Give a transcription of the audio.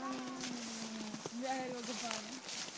嗯，厉害了，哥们。